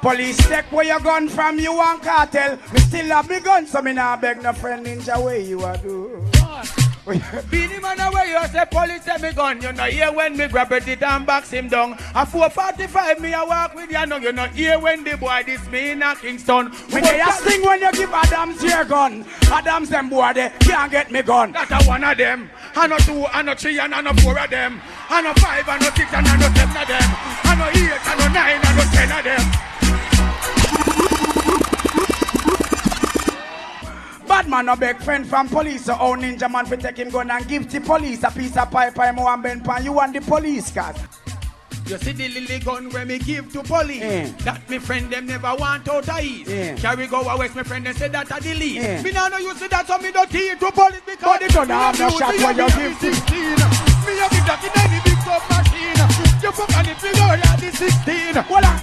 Police take where your gun from you and cartel. Me still have me gun, so me nah beg no friend ninja way you a do. Beenie Man away, you say police say me gun. You know here when me grab it and box him down. A 445 me a walk with you know. You know here when the boy this me in a Kingston. Me get a sting when you give Adams your gun. Adams them boy they can't get me gun. That a one of them. I know two, I know three, and I know four of them. I know five, I know six, and I know seven of them. I know eight, I know nine, Bad man no beg friend from police. So old ninja man fi take him gun and give the police a piece of pipe. I'm one bend pan you and the police cat. You see the lily gun where me give to police. Eh. That me friend them never want out of east. Eh. Carry go a west, my friend them say that a the least. Eh. Me now know you see that so me don't teach to police because But the gun me have no shot when you give to- 16. Me a give that in any big top machine. You fuck on the figure of the 16. Well, uh,